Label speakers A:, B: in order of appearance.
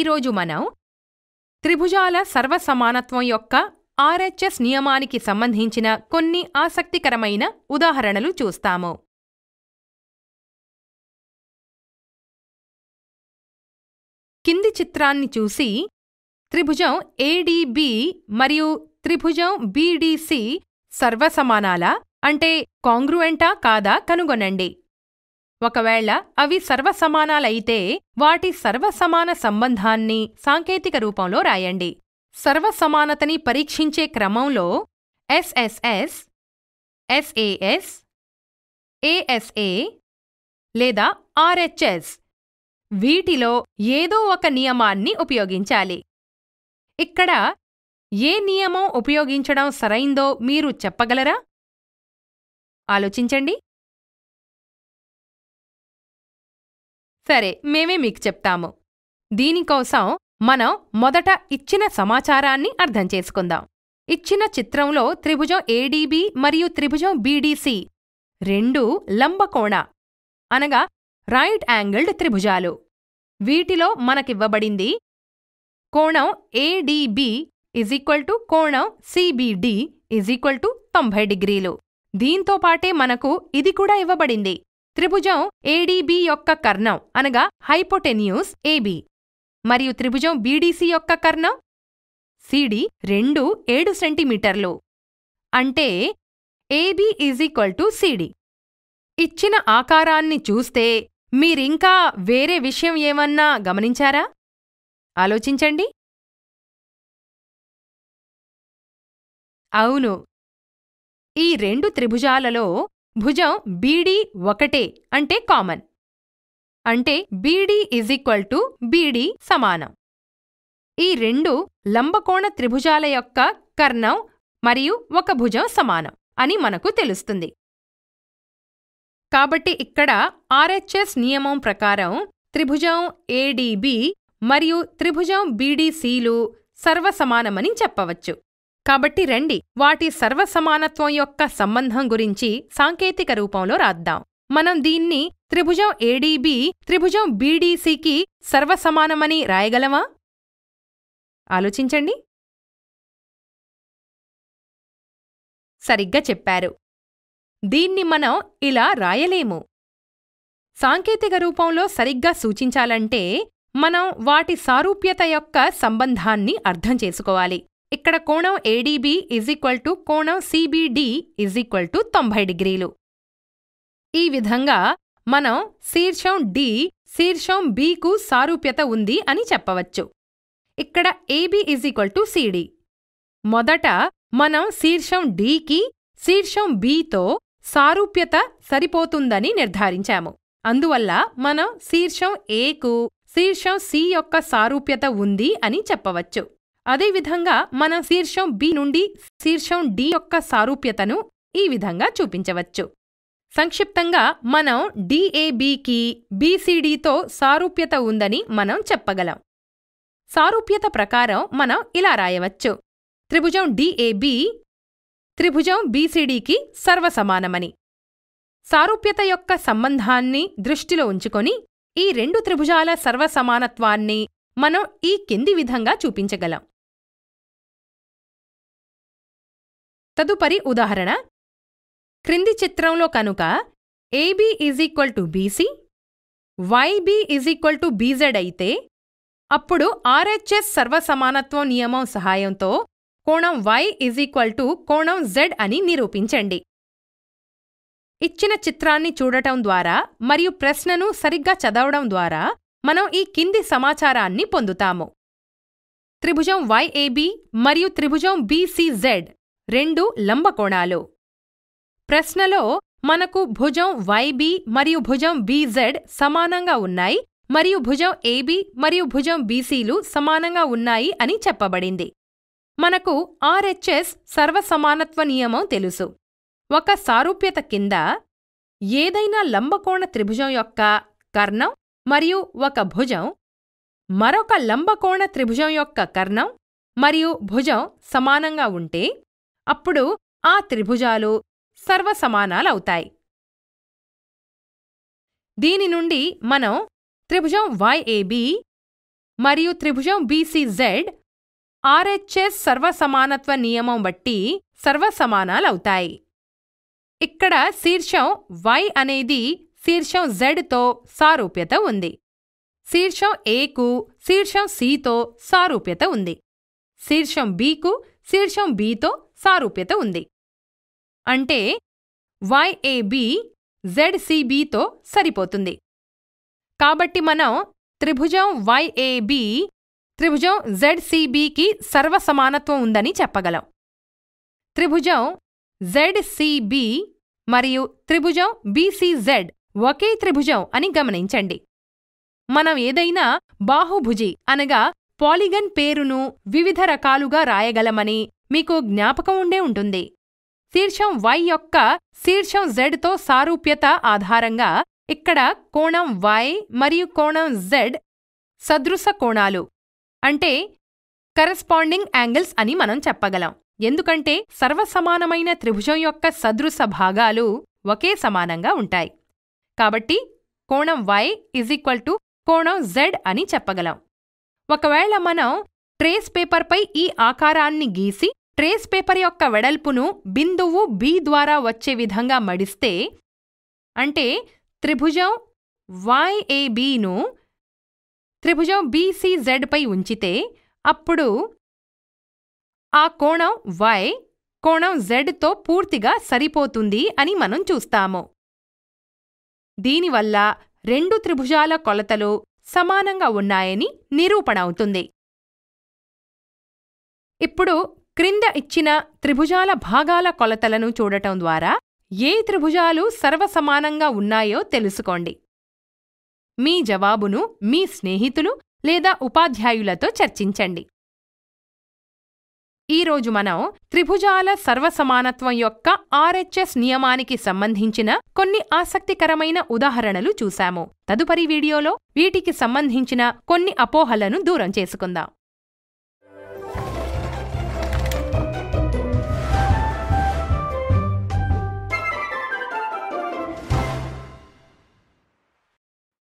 A: ఈరోజు మనం త్రిభుజాల సర్వసమానత్వం యొక్క ఆర్హెచ్ఎస్ నియమానికి సంబంధించిన కొన్ని ఆసక్తికరమైన ఉదాహరణలు చూస్తాము. కింది చిత్రాన్ని చూసి త్రిభుజం ఏడీబీ మరియు త్రిభుజం బీడీసీ సర్వసమానాలా? అంటే కాంగ్రువెంటా కాదా? కనుగొనండి. ఒకవేళ అవి సర్వసమానాలైతే వాటి సర్వసమాన సంబంధాన్ని సాంకేతిక రూపంలో రాయండి. సర్వసమానతని పరీక్షించే క్రమంలో ఎస్ఎస్ఎస్ ఎస్ఏఎస్ ఏఎస్ఏ లేదా ఆర్హెచ్ఎస్ వీటిలో ఏదో ఒక నియమాన్ని ఉపయోగించాలి. ఇక్కడ ఏ నియమం ఉపయోగించడం సరైందో మీరు చెప్పగలరా? ఆలోచించండి. సరే మేమే మీకు చెప్తాము. దీనికోసం మనం మొదట ఇచ్చిన సమాచారాన్ని అర్థం చేసుకుందాం. ఇచ్చిన చిత్రంలో త్రిభుజం ఏడీబీ మరియు త్రిభుజం బీడీసీ రెండూ లంబకోణ అనగా రైట్ యాంగిల్డ్ త్రిభుజాలు. వీటిలో మనకివ్వబడింది కోణం ఏడీబీ ఇజ్ ఈక్వల్ టు కోణం సిబిడి ఇజ్ ఈక్వల్ టు తొంభై డిగ్రీలు. దీంతో పాటే మనకు ఇది కూడా ఇవ్వబడింది. త్రిభుజం ఏడీబీ యొక్క కర్ణం అనగా హైపోటెన్యూస్ ఏబీ మరియు త్రిభుజం బీడీసీ యొక్క కర్ణం? సిడి రెండు ఏడు సెంటీమీటర్లు. అంటే AB is equal to CD ఇచ్చిన ఆకారాన్ని చూస్తే మీరింకా వేరే విషయం ఏమన్నా గమనించారా? ఆలోచించండి. అవును. ఈ రెండు త్రిభుజాలలో భుజం బీడీ ఒకటే అంటే కామన్. అంటే BD is equal to BD సమానం. ఈ రెండు లంబకోణ త్రిభుజాల యొక్క కర్ణం మరియు ఒక భుజం సమానం అని మనకు తెలుస్తుంది. కాబట్టి ఇక్కడ ఆర్హెచ్ఎస్ నియమం ప్రకారం త్రిభుజం ఏడీబీ మరియు త్రిభుజం బీడీసీలు సర్వసమానమని చెప్పవచ్చు. కాబట్టి రండి వాటి సర్వసమానత్వం యొక్క సంబంధం గురించి సాంకేతిక రూపంలో రాద్దాం. మనం దీన్ని త్రిభుజం ఏడీబీ త్రిభుజం బీడీసీకి సర్వసమానమని రాయగలమా? ఆలోచించండి. సరిగ్గా చెప్పారు. దీన్ని మనం ఇలా రాయలేము. సాంకేతిక రూపంలో సరిగ్గా సూచించాలంటే మనం వాటి సారూప్యత యొక్క సంబంధాన్ని అర్థం చేసుకోవాలి. ఇక్కడ కోణం ఏడీబీ ఇజ్ ఈక్వల్ టు కోణం సిబిడి ఇజ్ ఈక్వల్ టు తొంభై డిగ్రీలు. ఈ విధంగా మనం శీర్షం డి శీర్షం బికు సారూప్యత ఉంది అని చెప్పవచ్చు. ఇక్కడ AB is equal to CD మొదట మనం శీర్షం డికి శీర్షం బితో సారూప్యత సరిపోతుందని నిర్ధారించాము. అందువల్ల మనం శీర్షం ఏకు శీర్షం సి యొక్క సారూప్యత ఉంది అని చెప్పవచ్చు. అదేవిధంగా మనం శీర్షం బి నుండి శీర్షం డి యొక్క సారూప్యతను ఈ విధంగా చూపించవచ్చు. సంక్షిప్తంగా మనం డిఏబికి బీసీడీతో సారూప్యత ఉందని మనం చెప్పగలం. సారూప్యత ప్రకారం మనం ఇలా రాయవచ్చు. త్రిభుజం డిఏబి త్రిభుజం బీసీడీకి సర్వసమానమని. సారూప్యత యొక్క సంబంధాన్ని దృష్టిలో ఉంచుకొని ఈ రెండు త్రిభుజాల సర్వసమానత్వాన్ని మనం ఈ కింది విధంగా చూపించగలం. తదుపరి ఉదాహరణ. క్రింది చిత్రంలో కనుక AB is equal to BC YB is equal to BZ అయితే అప్పుడు ఆర్హెచ్ఎస్ సర్వసమానత్వం నియమం సహాయంతో కోణం వై ఈజ్ ఈక్వల్ టు కోణం జెడ్ అని నిరూపించండి. ఇచ్చిన చిత్రాన్ని చూడటం ద్వారా మరియు ప్రశ్నను సరిగ్గా చదవడం ద్వారా మనం ఈ కింది సమాచారాన్ని పొందుతాము. త్రిభుజం వైఏబి మరియు త్రిభుజం బీసీజెడ్ రెండు లంబకోణాలు ప్రశ్నలో మనకు భుజం వైబి మరియు భుజం బీజెడ్ సమానంగా ఉన్నాయి మరియు భుజం ఏబి మరియు భుజం బీసీలు సమానంగా ఉన్నాయి అని చెప్పబడింది. మనకు ఆర్హెచ్ఎస్ సర్వసమానత్వ నియమం తెలుసు. ఒక సారూప్యత కింద ఏదైనా లంబకోణ త్రిభుజం యొక్క కర్ణం మరియు ఒక భుజం మరొక లంబకోణ త్రిభుజం యొక్క కర్ణం మరియు భుజం సమానంగా ఉంటే అప్పుడు ఆ త్రిభుజాలు సర్వసమానాలవుతాయి. దీని నుండి మనం త్రిభుజం వైఏబి మరియు త్రిభుజం బీసీజెడ్ ఆర్హెచ్ఎస్ సర్వసమానత్వ నియమం బట్టి సర్వసమానాలవుతాయి. ఇక్కడ శీర్షం వై అనేది శీర్షం జెడ్తో సారూప్యత ఉంది. శీర్షం ఏకు శీర్షం సితో సారూప్యత ఉంది. శీర్షం బికు శీర్షం బితో సారూప్యత ఉంది. అంటే వైఏబి జెడ్సిబితో సరిపోతుంది. కాబట్టి మనం త్రిభుజం వైఏబి త్రిభుజం జెడ్సిబికి సర్వసమానత్వం ఉందని చెప్పగలం. త్రిభుజం జెడ్సిబి మరియు త్రిభుజం బీసీజెడ్ ఒకే త్రిభుజం అని గమనించండి. మనం ఏదైనా బాహుభుజి అనగా పాలిగన్ పేరును వివిధ రకాలుగా రాయగలమని మీకు జ్ఞాపకం ఉండే ఉంటుంది. శీర్షం వై యొక్క శీర్షం జెడ్తో సారూప్యత ఆధారంగా ఇక్కడ కోణం వై మరియు కోణం జెడ్ సదృశ కోణాలు అంటే కరెస్పాండింగ్ యాంగిల్స్ అని మనం చెప్పగలం. ఎందుకంటే సర్వసమానమైన త్రిభుజం యొక్క సదృశ భాగాలు ఒకే సమానంగా ఉంటాయి. కాబట్టి కోణం వై ఈజ్ ఈక్వల్ టు కోణం జెడ్ అని చెప్పగలం. ఒకవేళ మనం ట్రేస్ పేపర్పై ఈ ఆకారాన్ని గీసి ట్రేస్ పేపర్ యొక్క వెడల్పును బిందువు బి ద్వారా వచ్చే విధంగా మడిస్తే అంటే త్రిభుజం వైఏబీను త్రిభుజం BCZ పై ఉంచితే అప్పుడు ఆ కోణం వై కోణం జెడ్తో పూర్తిగా సరిపోతుంది అని మనం చూస్తాము. దీనివల్ల రెండు త్రిభుజాల కొలతలు సమానంగా ఉన్నాయని నిరూపణ అవుతుంది. ఇప్పుడు క్రింద ఇచ్చిన త్రిభుజాల భాగాల కొలతలను చూడటం ద్వారా ఏ త్రిభుజాలు సర్వసమానంగా ఉన్నాయో తెలుసుకోండి. మీ జవాబును మీ స్నేహితులు లేదా ఉపాధ్యాయులతో చర్చించండి. ఈరోజు మనం త్రిభుజాల సర్వసమానత్వం యొక్క ఆర్హెచ్ఎస్ నియమానికి సంబంధించిన కొన్ని ఆసక్తికరమైన ఉదాహరణలు చూశాము. తదుపరి వీడియోలో వీటికి సంబంధించిన కొన్ని అపోహలను దూరం చేసుకుందాం.